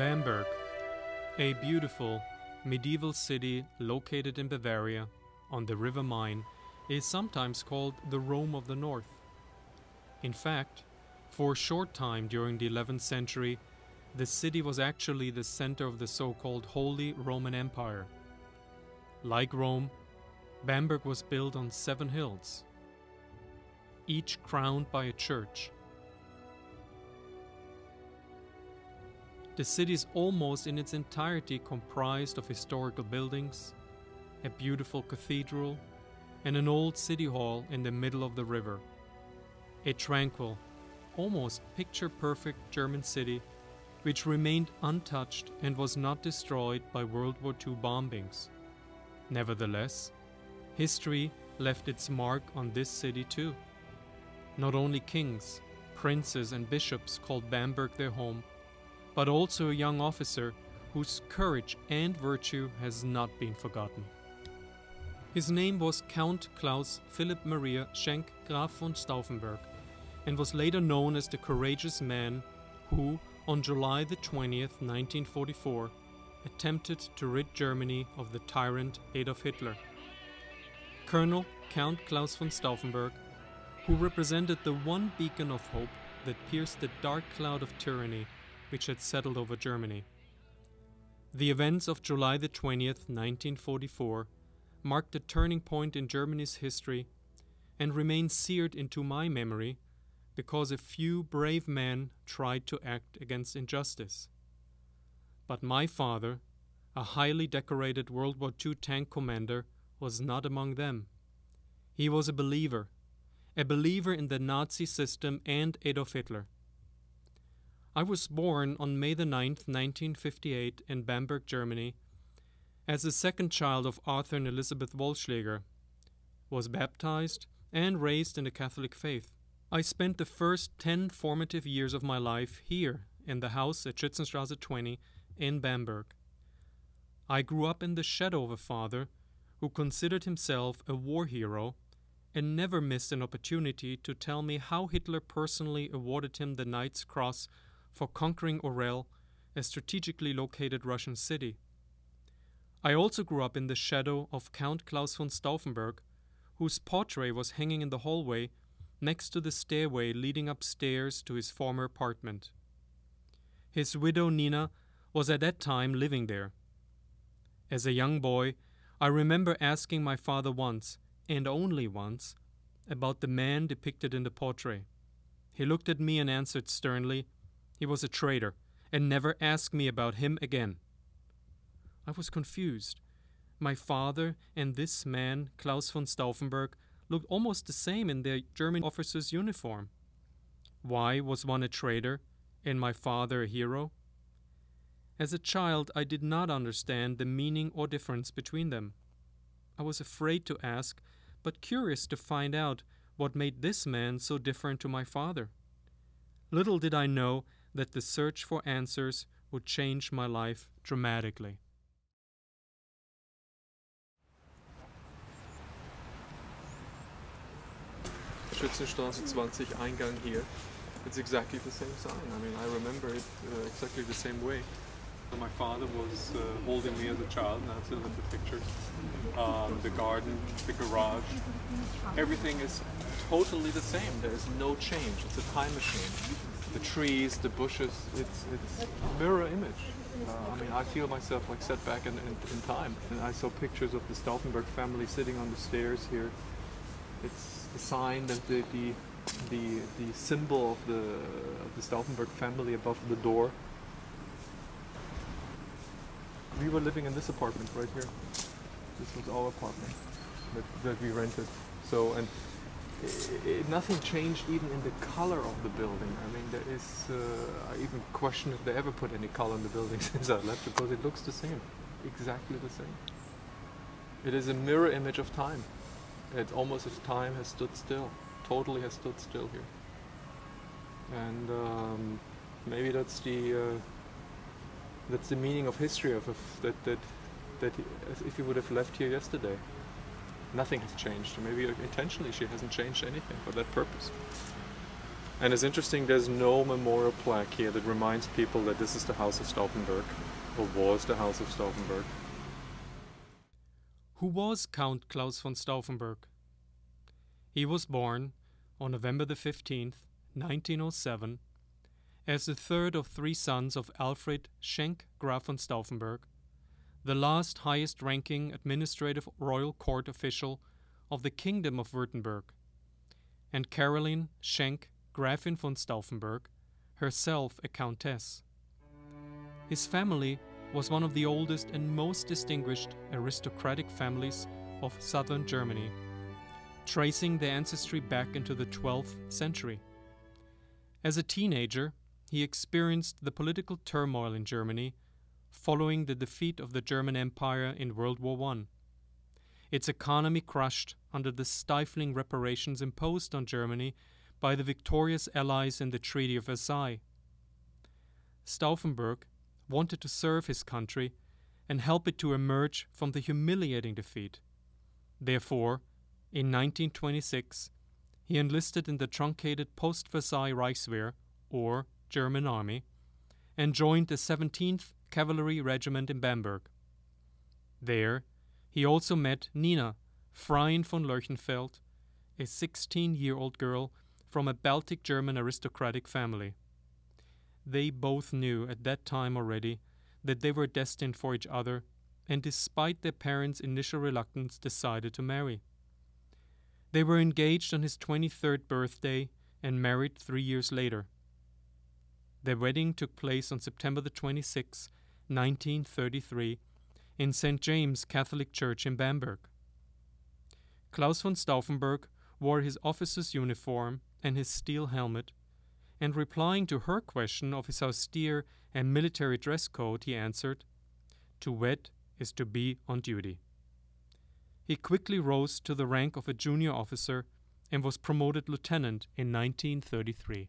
Bamberg, a beautiful medieval city located in Bavaria on the River Main, is sometimes called the Rome of the North. In fact, for a short time during the 11th century, the city was actually the center of the so called Holy Roman Empire. Like Rome, Bamberg was built on seven hills, each crowned by a church. The city is almost in its entirety comprised of historical buildings, a beautiful cathedral, and an old city hall in the middle of the river. A tranquil, almost picture perfect German city which remained untouched and was not destroyed by World War II bombings. Nevertheless, history left its mark on this city too. Not only kings, princes, and bishops called Bamberg their home, but also a young officer whose courage and virtue has not been forgotten. His name was Count Claus Philipp Maria Schenk Graf von Stauffenberg and was later known as the courageous man who, on July the 20th, 1944, attempted to rid Germany of the tyrant Adolf Hitler. Colonel Count Claus von Stauffenberg, who represented the one beacon of hope that pierced the dark cloud of tyranny which had settled over Germany. The events of July the 20th, 1944, marked a turning point in Germany's history and remain seared into my memory because a few brave men tried to act against injustice. But my father, a highly decorated World War II tank commander, was not among them. He was a believer, a believer in the Nazi system and Adolf Hitler. I was born on May the 9th, 1958, in Bamberg, Germany, as the second child of Arthur and Elizabeth Wollschläger, was baptized and raised in the Catholic faith. I spent the first 10 formative years of my life here in the house at Schützenstraße 20 in Bamberg. I grew up in the shadow of a father who considered himself a war hero and never missed an opportunity to tell me how Hitler personally awarded him the Knight's Cross for conquering Orel, a strategically located Russian city. I also grew up in the shadow of Count Claus von Stauffenberg, whose portrait was hanging in the hallway next to the stairway leading upstairs to his former apartment. His widow Nina was at that time living there. As a young boy, I remember asking my father once, and only once, about the man depicted in the portrait. He looked at me and answered sternly, he was a traitor, and never asked me about him again. I was confused. My father and this man, Claus von Stauffenberg, looked almost the same in their German officer's uniform. Why was one a traitor and my father a hero? As a child, I did not understand the meaning or difference between them. I was afraid to ask, but curious to find out what made this man so different to my father. Little did I know that the search for answers would change my life dramatically. Schützenstraße 20 Eingang here. It's exactly the same sign. I mean, I remember it uh, exactly the same way. My father was uh, holding me as a child, and that's in the pictures. Um, the garden, the garage, everything is totally the same. There is no change. It's a time machine. The trees, the bushes, it's it's mirror image. Uh, I mean, I feel myself like set back in, in, in time. And I saw pictures of the Stauffenberg family sitting on the stairs here. It's the sign that the the the, the symbol of the of the Stauffenberg family above the door. We were living in this apartment right here. This was our apartment that, that we rented. So and it, nothing changed even in the color of the building. I mean, there is. Uh, I even question if they ever put any color in the building since I left because it looks the same, exactly the same. It is a mirror image of time. It's almost as time has stood still, totally has stood still here. And um, maybe that's the uh, that's the meaning of history of, of that that that if you would have left here yesterday, nothing has changed. Maybe intentionally she hasn't changed anything for that purpose. And it's interesting, there's no memorial plaque here that reminds people that this is the House of Stauffenberg, or was the House of Stauffenberg. Who was Count Claus von Stauffenberg? He was born on November the 15th, 1907, as the third of three sons of Alfred Schenk Graf von Stauffenberg, the last highest ranking administrative royal court official of the Kingdom of Württemberg, and Caroline Schenk Gräfin von Stauffenberg, herself a countess. His family was one of the oldest and most distinguished aristocratic families of southern Germany, tracing their ancestry back into the 12th century. As a teenager, he experienced the political turmoil in Germany following the defeat of the German Empire in World War I. Its economy crushed under the stifling reparations imposed on Germany by the victorious Allies in the Treaty of Versailles. Stauffenberg wanted to serve his country and help it to emerge from the humiliating defeat. Therefore, in 1926, he enlisted in the truncated post Versailles Reichswehr, or German Army, and joined the 17th Cavalry Regiment in Bamberg. There, he also met Nina Freiin von Lerchenfeld, a 16 year old girl from a Baltic German aristocratic family. They both knew at that time already that they were destined for each other, and despite their parents' initial reluctance, decided to marry. They were engaged on his 23rd birthday and married three years later. Their wedding took place on September the 26th, 1933, in St. James Catholic Church in Bamberg. Claus von Stauffenberg wore his officer's uniform and his steel helmet and replying to her question of his austere and military dress code, he answered, To wed is to be on duty. He quickly rose to the rank of a junior officer and was promoted lieutenant in 1933.